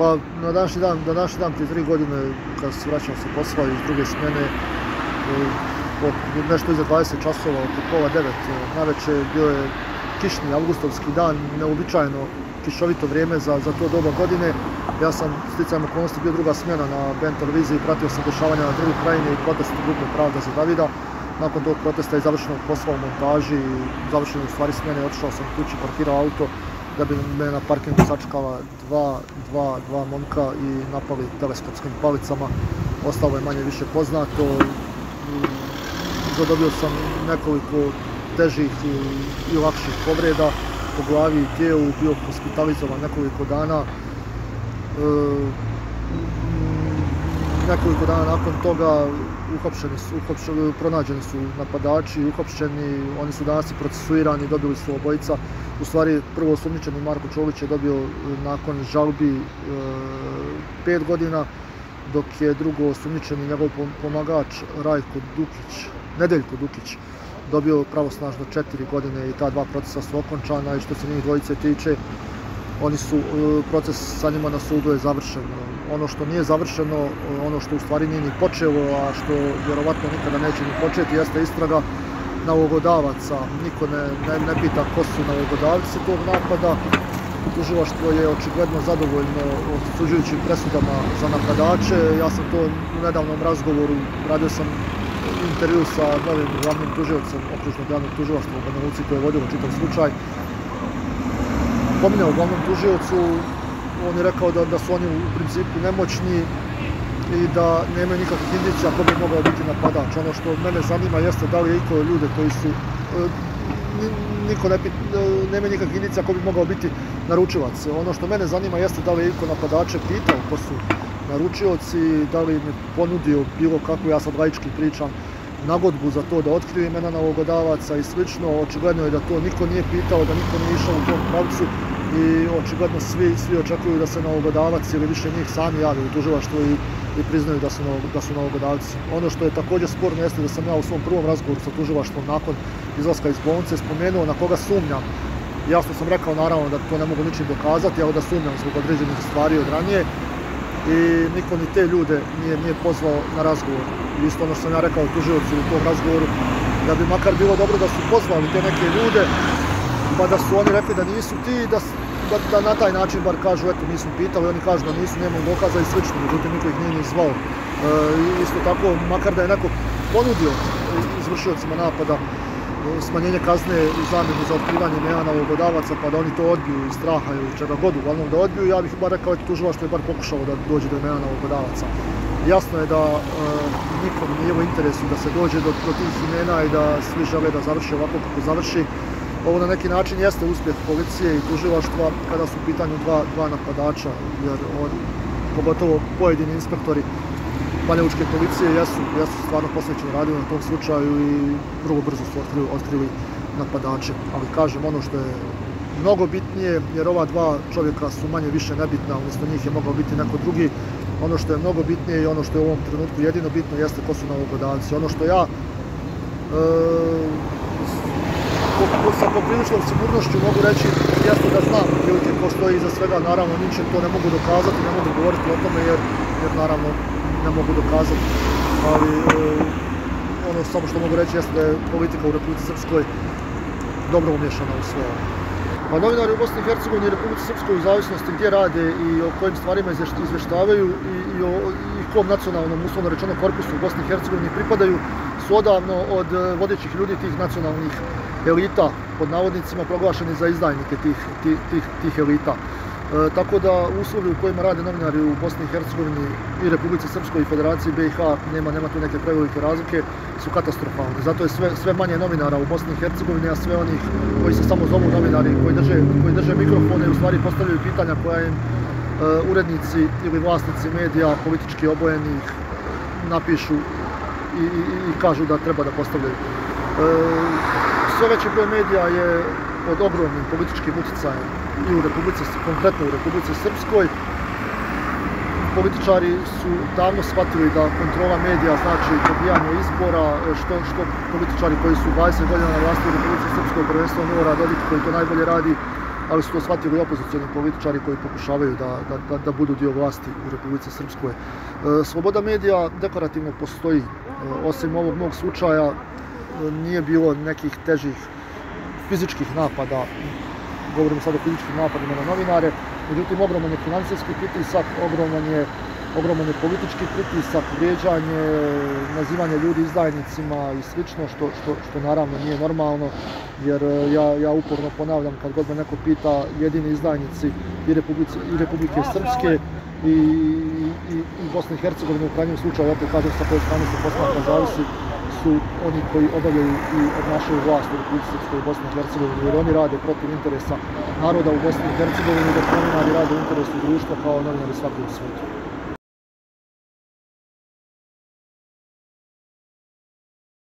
Pa na današnji dan, na današnji dan prije tri godine, kad se vraćam sa posla iz druge smjene, eh, nešto iza 20 časova, oko pola devet, eh, na večer bio je kišni avgustovski dan, neobičajno kišovito vrijeme za, za to doba godine. Ja sam sticajem okolnosti bio druga smjena na Ben televiziji, pratio sam dešavanja na drugoj krajini i protest grupe Pravda za Davida. Nakon tog protesta i završenog posla u montaži i završeno u stvari smjene, otišao sam kući, parkirao auto da bi me na parkingu sačekala dva, dva, dva momka i napali teleskopskim palicama. Ostalo je manje više poznato. Zadobio sam nekoliko težih i, i lakših povreda po glavi i tijelu, bio hospitalizovan nekoliko dana. E, nekoliko dana nakon toga uhapšeni su, uhapšeni, pronađeni su napadači, uhapšeni, oni su danas i procesuirani, dobili su obojica. U stvari, prvo osumničeni Marko Čolić je dobio e, nakon žalbi e, pet godina, dok je drugo osumničeni njegov pomagač Rajko Dukić, Nedeljko Dukić, dobio pravosnažno četiri godine i ta dva procesa su okončana i što se njih dvojice tiče, oni su, e, proces sa njima na sudu je završen. Ono što nije završeno, e, ono što u stvari nije ni počelo, a što vjerovatno nikada neće ni početi, jeste istraga nalogodavaca. Niko ne, ne, ne pita ko su nalogodavci tog napada. Tužilaštvo je očigledno zadovoljno osuđujućim presudama za napadače. Ja sam to u nedavnom razgovoru, radio sam intervju sa novim glavnim tuživacom okružnog javnog tužilaštva u Banja Luci koje je vodilo čitav slučaj pominjao glavnom tužiocu, on je rekao da, da su oni u principu nemoćni i da nemaju nikakvih indicija ko bi mogao biti napadač. Ono što mene zanima jeste da li je iko ljude koji su e, niko ne pit, e, nema nikakvih indicija ko bi mogao biti naručivac. Ono što mene zanima jeste da li je iko napadače pitao ko su naručioci, da li mi ponudio bilo kako, ja sad laički pričam, nagodbu za to da otkrije imena nalogodavaca i slično. Očigledno je da to niko nije pitao, da niko nije išao u tom pravcu i očigledno svi, svi očekuju da se nalogodavac ili više njih sami javi u tužilaštvo i, i priznaju da su, da su nalogodavci. Ono što je također sporno jeste da sam ja u svom prvom razgovoru sa tužilaštvom nakon izlaska iz bolnice spomenuo na koga sumnjam. Jasno sam rekao naravno da to ne mogu ničim dokazati, ali da sumnjam zbog određenih stvari od ranije i niko ni te ljude nije, nije pozvao na razgovor. I isto ono što sam ja rekao tuživcu u tom razgovoru, da bi makar bilo dobro da su pozvali te neke ljude, pa da su oni rekli da nisu ti, da, da, da na taj način bar kažu, eto, mi smo pitali, oni kažu da nisu, nemaju dokaza i slično, međutim, niko ih nije ni zvao. E, isto tako, makar da je neko ponudio izvršiocima napada smanjenje kazne u zamjenu za otkrivanje imena nalogodavaca, pa da oni to odbiju iz straha ili čega god, uglavnom da odbiju, ja bih bar rekao, da tuživa što je bar pokušao da dođe do imena nalogodavaca. Jasno je da e, nikom nije u interesu da se dođe do, do tih imena i da svi žele da završi ovako kako završi. Ovo na neki način jeste uspjeh policije i tuživaštva kada su u pitanju dva, dva napadača, jer on, pogotovo pojedini inspektori Banjavučke policije jesu, jesu stvarno posvećeno radili na tom slučaju i vrlo brzo su otkrili, otkrili napadače. Ali kažem, ono što je mnogo bitnije, jer ova dva čovjeka su manje više nebitna, umjesto njih je mogao biti neko drugi. Ono što je mnogo bitnije i ono što je u ovom trenutku jedino bitno jeste ko su nalogodavci. Ono što ja e, sa popriličnom sigurnošću mogu reći jeste da znam prilike ko stoji iza svega, naravno ničem to ne mogu dokazati, ne mogu govoriti o tome jer, jer naravno ne mogu dokazati, ali e, ono samo što mogu reći jeste da je politika u Republike Srpskoj dobro umješana u sve Pa novinari u Bosni i Hercegovini i Republike Srpskoj u zavisnosti gdje rade i o kojim stvarima izveštavaju i, i, o, i kom nacionalnom, uslovno rečeno, korpusu u Bosni i Hercegovini pripadaju su odavno od e, vodećih ljudi tih nacionalnih elita, pod navodnicima, proglašeni za izdajnike tih, tih, tih, tih elita. E, tako da uslovi u kojima rade novinari u Bosni i Hercegovini i Republici Srpskoj i Federaciji BiH nema nema tu neke prevelike razlike su katastrofalne. Zato je sve sve manje novinara u Bosni i Hercegovini, a sve onih koji se samo zovu novinari, koji drže koji drže mikrofone i u stvari postavljaju pitanja koja im uh, urednici ili vlasnici medija politički obojenih napišu i, i, i kažu da treba da postavljaju. Uh, sve veći broj medija je pod ogromnim političkim utjecajem i u Republici, konkretno u Republici Srpskoj. Političari su davno shvatili da kontrola medija znači dobijanje izbora, što, što političari koji su 20 godina na vlasti u Republici Srpskoj prvenstveno Milorad Dodik koji to najbolje radi, ali su to shvatili i opozicijani političari koji pokušavaju da, da, da, da budu dio vlasti u Republici Srpskoj. E, sloboda medija dekorativno postoji, e, osim ovog mog slučaja e, nije bilo nekih težih fizičkih napada, govorimo sad o fizičkim napadima na novinare, međutim ogroman je financijski pritisak, ogroman je ogroman je politički pritisak, vrijeđanje, nazivanje ljudi izdajnicima i slično, što, što, što naravno nije normalno, jer e, ja, ja uporno ponavljam kad god me neko pita jedini izdajnici i, Republike, i Republike Srpske i, i, i Bosne i Hercegovine u krajnjem slučaju, opet kažem sa koje strane se posmatra zavisi, su oni koji obavljaju i obnašaju vlast u Republike Srpske i Bosne i Hercegovine, jer oni rade protiv interesa naroda u Bosni i Hercegovini, dok novinari rade u interesu društva kao novinari svakog svijetu.